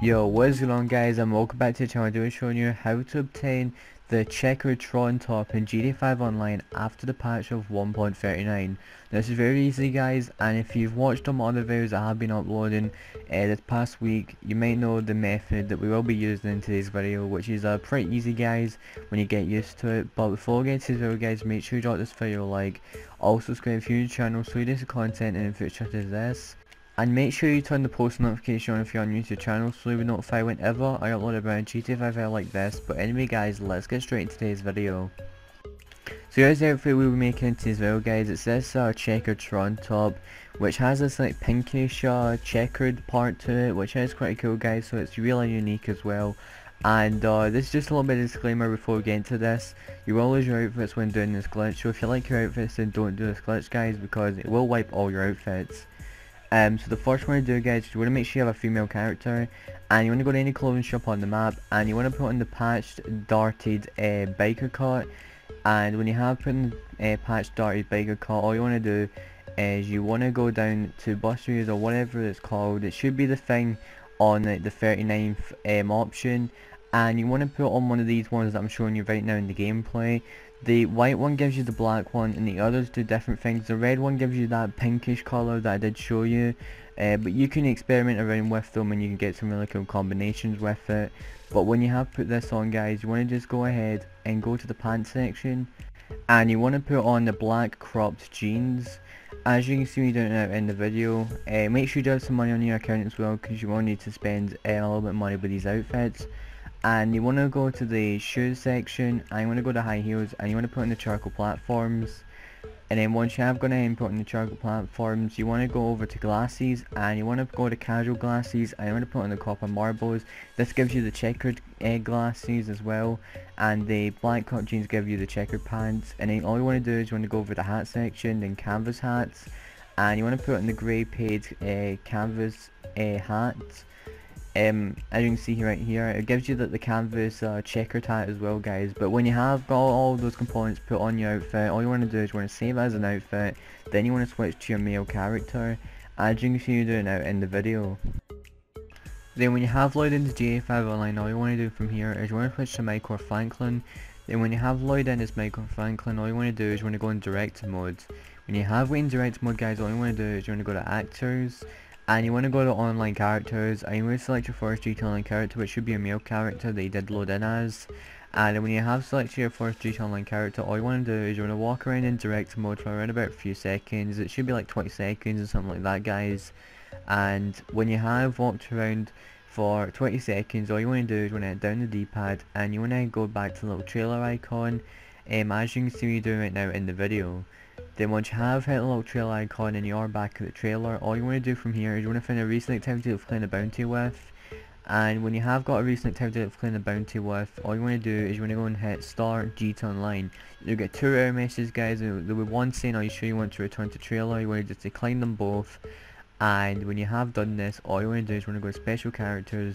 Yo, what is going on guys and welcome back to the channel. Today showing you how to obtain the checkered Tron top in GTA 5 Online after the patch of 1.39. This is very easy guys and if you've watched some other videos I have been uploading uh, this past week you might know the method that we will be using in today's video which is uh, pretty easy guys when you get used to it. But before we get into this video guys make sure you drop this video a like. Also subscribe to the channel so you get content in the future. As this and make sure you turn the post notification on if you're new to the channel so you'll be notified whenever I upload a brand GTA 5 video like this. But anyway guys, let's get straight into today's video. So here's the outfit we'll be making in today's video guys. It's this uh, checkered Tron top which has this like pinkish uh, checkered part to it which is quite cool guys so it's really unique as well. And uh, this is just a little bit of disclaimer before we get into this. You will lose your outfits when doing this glitch so if you like your outfits then don't do this glitch guys because it will wipe all your outfits. Um, so the first one to do guys you want to make sure you have a female character and you want to go to any clothing shop on the map and you want to put on the patched darted uh, biker cut and when you have put in uh, patched darted biker cut all you want to do is you want to go down to Buster's or whatever it's called it should be the thing on the, the 39th um, option and you want to put on one of these ones that I'm showing you right now in the gameplay the white one gives you the black one and the others do different things. The red one gives you that pinkish colour that I did show you. Uh, but you can experiment around with them and you can get some really cool combinations with it. But when you have put this on guys, you want to just go ahead and go to the pants section. And you want to put on the black cropped jeans. As you can see me doing it in the video, uh, make sure you have some money on your account as well because you will need to spend uh, a little bit of money with these outfits and you want to go to the shoes section and you want to go to high heels and you want to put in the charcoal platforms. And then once you have gone ahead and put in the charcoal platforms you want to go over to glasses and you want to go to casual glasses and you want to put in the copper marbles. This gives you the checkered uh, glasses as well and the black cut jeans give you the checkered pants. And then all you want to do is you want to go over the hat section then canvas hats and you want to put in the grey paid uh, canvas uh, hats um, as you can see right here, it gives you the, the canvas uh, checker tat as well guys, but when you have got all, all those components put on your outfit, all you want to do is you want to save as an outfit, then you want to switch to your male character, as you can see you doing out in the video. Then when you have loaded into GTA5 Online, all you want to do from here is you want to switch to Michael Franklin. Then when you have loaded in as Michael Franklin, all you want to do is you want to go in direct mode. When you have went in direct mode guys, all you want to do is you want to go to actors, and you want to go to online characters and you want to select your first GTA Online character which should be a male character that you did load in as. And when you have selected your first GTA Online character all you want to do is you want to walk around in direct mode for around about a few seconds. It should be like 20 seconds or something like that guys. And when you have walked around for 20 seconds all you want to do is you want to head down the d-pad and you want to go back to the little trailer icon. Um, as you can see me doing right now in the video then once you have hit the little trail icon and you are back at the trailer, all you want to do from here is you want to find a recent activity to claim a bounty with. And when you have got a recent activity to claim a bounty with, all you want to do is you want to go and hit start GTA Online. You'll get two error messages guys, there will be one saying are you sure you want to return to trailer, you want to just decline them both. And when you have done this, all you want to do is you want to go to special characters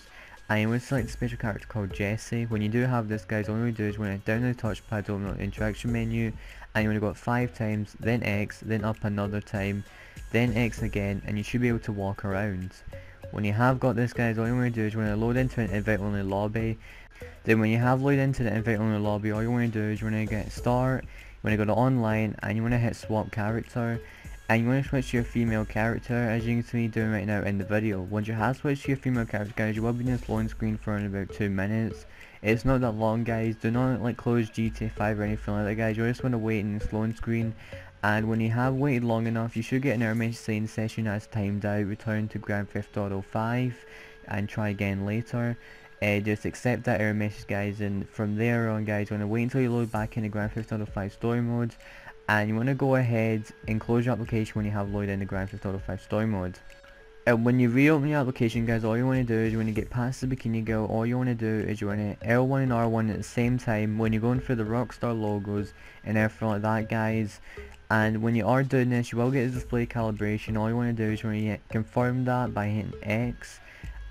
you want to select a special character called Jesse. When you do have this guys, all you do is want to down the touchpad open the interaction menu and you want to go up 5 times, then X, then up another time, then X again and you should be able to walk around. When you have got this guys, all you want to do is want to load into an invite only lobby. Then when you have loaded into the invite only lobby, all you want to do is you want to get start, you want to go to online and you want to hit swap character and you want to switch to your female character as you can see me doing right now in the video. Once you have switched to your female character guys, you will be in this loading screen for about 2 minutes. It's not that long guys, do not like close GTA 5 or anything like that guys, you just want to wait in this loading screen and when you have waited long enough you should get an error message saying session has timed out, return to Grand Theft Auto 5 and try again later. Uh, just accept that error message guys and from there on guys you want to wait until you load back into Grand Theft Auto 5 story mode and you want to go ahead and close your application when you have loaded in the Grand Theft Auto 5 story mode. And when you reopen your application guys, all you want to do is when you get past the Bikini Girl, all you want to do is you want to L1 and R1 at the same time when you're going through the Rockstar logos and everything like that guys. And when you are doing this, you will get a display calibration. All you want to do is when you confirm that by hitting X.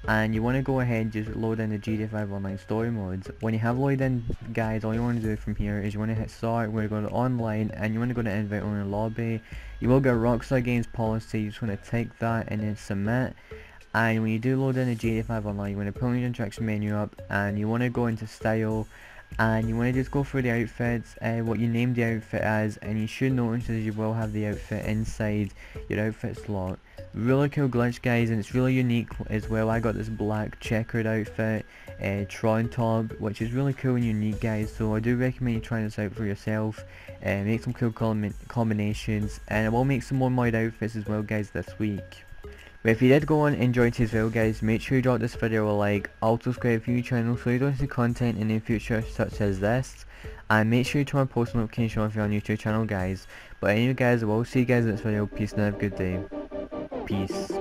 and you want to go ahead and just load in the GTA 5 Online story modes. When you have loaded in guys, all you want to do from here is you want to hit start, we're going to go to online and you want to go to invite only lobby. You will get Rockstar Games policy, you just want to take that and then submit. And when you do load in the GTA 5 Online, you want to pull your interaction menu up and you want to go into style and you want to just go through the outfits, uh, what you name the outfit as, and you should notice that you will have the outfit inside your outfit slot. Really cool glitch guys and it's really unique as well. I got this black checkered outfit, uh, Tron top, which is really cool and unique guys. So I do recommend you trying this out for yourself. Uh, make some cool com combinations and I will make some more mod outfits as well guys this week. But if you did go on and enjoy today's video guys, make sure you drop this video a like, also subscribe to your channel so you don't see content in the future such as this. And make sure you turn on post notification on if you're on YouTube channel guys. But anyway guys, I will see you guys in this video, peace and have a good day. Peace.